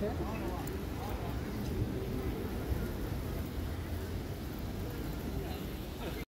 Okay.